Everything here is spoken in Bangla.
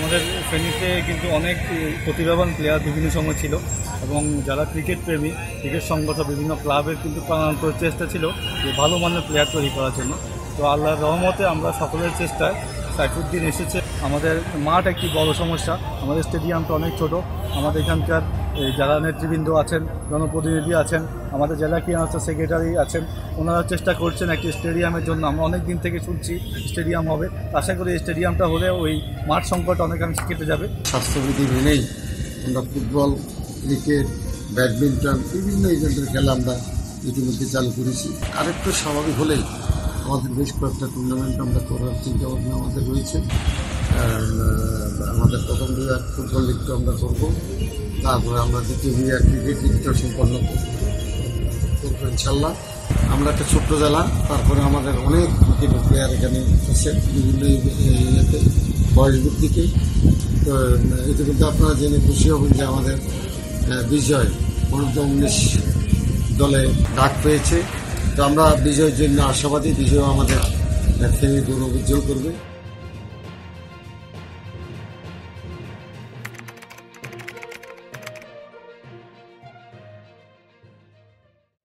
আমাদের শ্রেণীতে কিন্তু অনেক প্রতিভাবান প্লেয়ার বিভিন্ন সময় ছিল এবং যারা ক্রিকেট প্রেমী ক্রিকেট সংগঠন বিভিন্ন ক্লাবের কিন্তু চেষ্টা ছিল যে ভালো মানের প্লেয়ার তৈরি করার জন্য। তো আল্লাহর রহমতে আমরা সকলের চেষ্টায় সাইফুদ্দিন এসেছে। আমাদের মাঠ একটি বড় সমস্যা। আমাদের স্টেডিয়ামটা অনেক ছোট। আমাদের এখানকার যারা নেতৃবৃন্দ আছেন, জনপ্রতিনিধি আছেন, আমাদের জেলা ক্রীড়া সেক্রেটারি আছেন, ওনারা চেষ্টা করছেন একটি স্টেডিয়ামের জন্য। আমরা অনেক দিন থেকে শুনছি স্টেডিয়াম হবে। আশা করি স্টেডিয়ামটা হলে ওই মাঠ সংকট অনেকাংশে কেটে যাবে। স্বাস্থ্যবিধি মেনেই আমরা ফুটবল, ক্রিকেট, ব্যাডমিন্টন, বিভিন্ন ইভেন্টের খেলা আমরা ইতিমধ্যে চালু করেছি। আরেকটু স্বাভাবিক হলেই আমাদের বেশ কয়েকটা টুর্নামেন্ট আমরা করার চিন্তা ভাবনা আমাদের রয়েছে। আমাদের প্রথম বিভাগ ফুটবল লিগটা আমরা করব। তারপরে আমরা দ্বিতীয় বিভাগ ক্রিকেট লিগটা সম্পন্ন করব। ইনশাল্লাহ আমরা একটা ছোট্ট জেলা তারপরে আমাদের অনেক ক্রিকেট প্লেয়ার এখানে আছে বিভিন্ন ইয়েতে বয়স ভিত্তিকে তো আহ, ইতিমধ্যে আপনারা জেনে খুশি হবেন যে আমাদের বিজয় অনূর্ধ্ব উনিশ দলে ডাক পেয়েছে। তো আমরা বিজয়ের জন্য আশাবাদী বিজয় আমাদের ফ্যামিলি গৌরব উজ্জ্বল করবে।